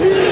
Yeah.